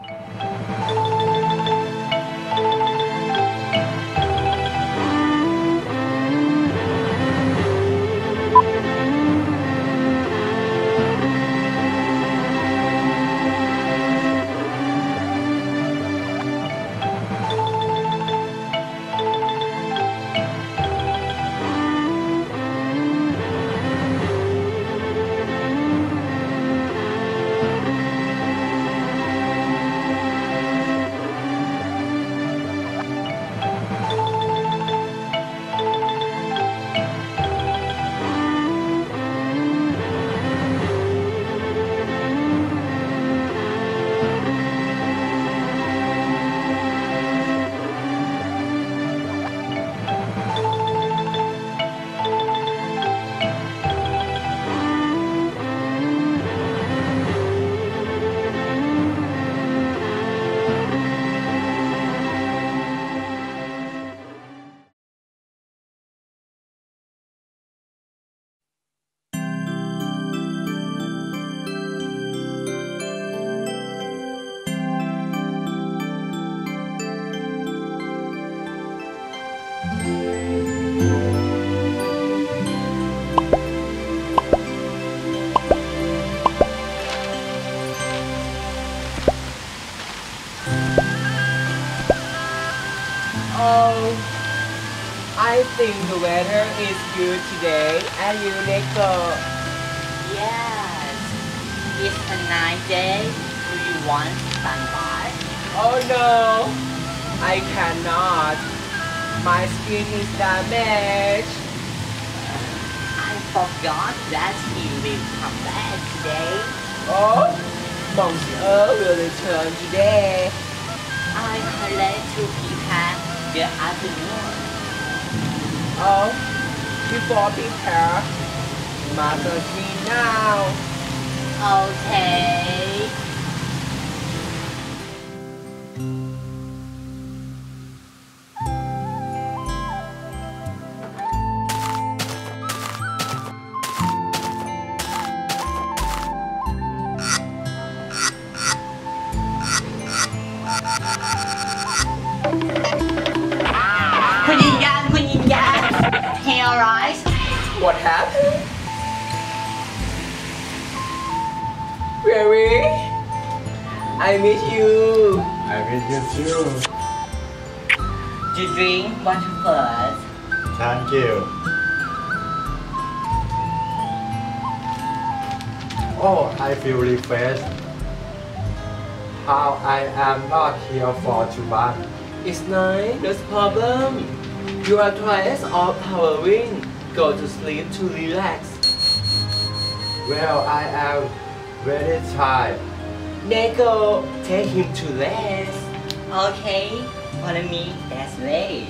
Oh, I think the weather is good today. And you, Nico? Yes, it's a nice day. Do you want sunbath? Oh no, I cannot. My skin is damaged. I forgot that he will come back today. Oh, Monsieur will return today. I collect to prepare the afternoon. Oh, before prepare, massage now. Okay. Yin What happened? Very? I miss you. I miss you too. You drink water first. Thank you. Oh, I feel refreshed. How I am not here for too much. It's nice, no problem. You are twice of powering. Go to sleep to relax. Well, I am very tired. Neko, take him to rest. Okay, follow me that way.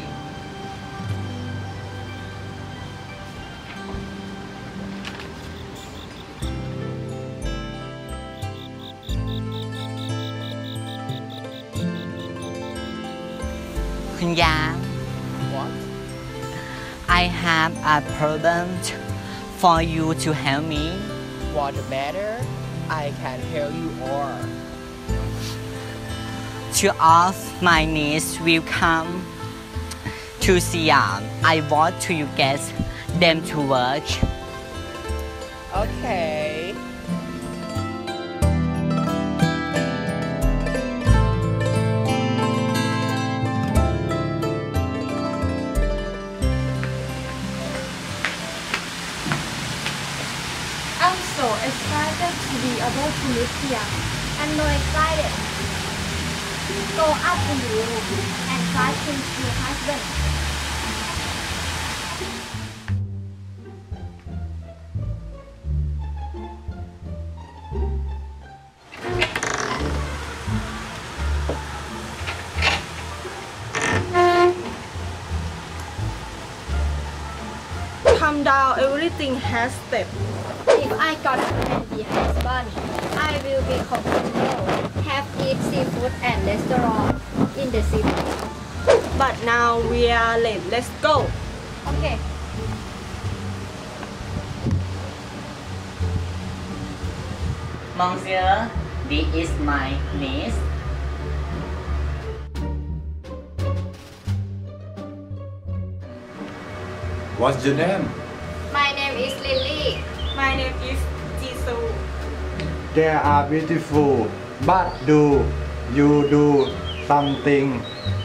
Kun Yang, What? I have a problem for you to help me. What the matter? I can help you all. Two of my niece will come to Siam. I want to you get them to work. Okay. Excited to be able to live here. I'm so excited. Go up in the room and try to your husband. Calm down, everything has step. If I got to be husband, I will be comfortable, have eat seafood and restaurant in the city. But now we are late. Let's go. Okay. Monsieur, this is my niece. What's your name? My name is Lily My name is Jisoo They are beautiful, but do you do something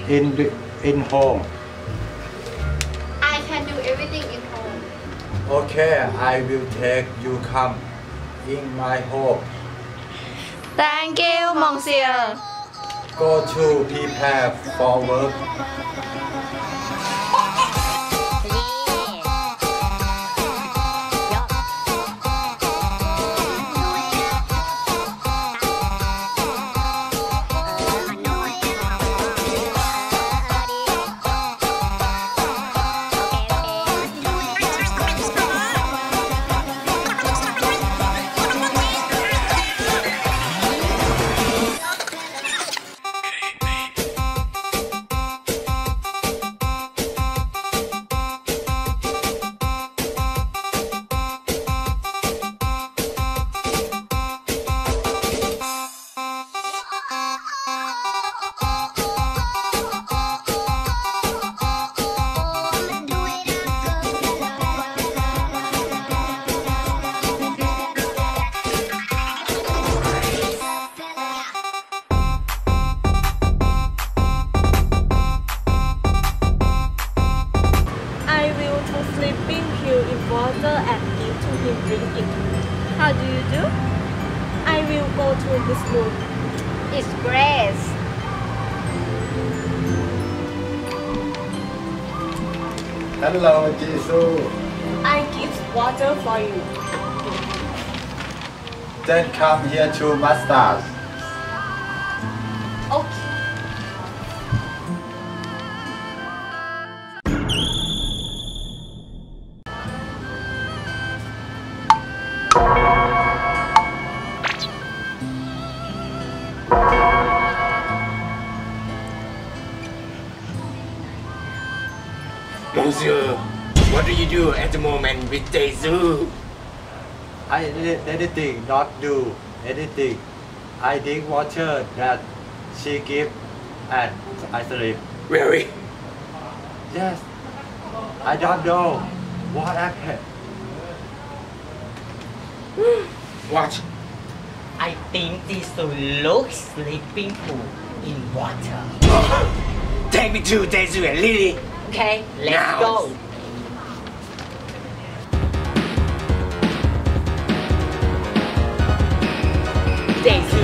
in the- in home? I can do everything in home Okay, I will take you come in my home. Thank you Monsieur Go to prepare for work. How do you do? I will go to his room It's Grace Hello, Jisoo. I give water for you Then come here to massage. Okay Monsieur, what do you do at the moment with Daesu? I did anything, not do anything. I drink water that she give and I sleep. Really? Yes. I don't know what happened. What? I think this will look sleeping pool in water. Take me to Daesu and Lily. Okay, let's Now. go. Daisy,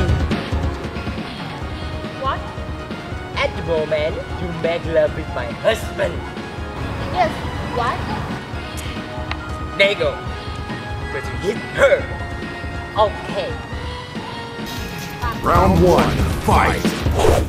What? at the moment you make love with my husband. Yes What? There you go. But you hit her. Okay. Round one, fight!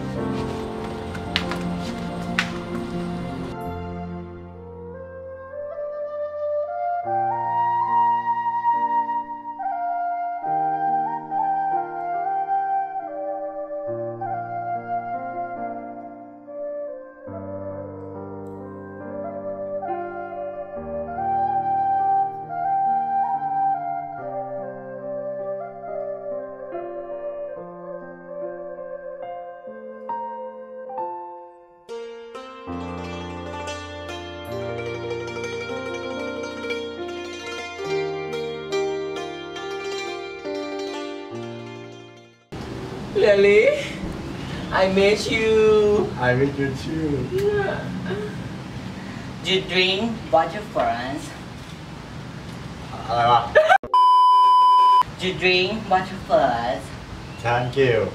Lily, I miss you. I miss you too. Yeah. Do you drink water for us? Do you drink water for us? Thank you.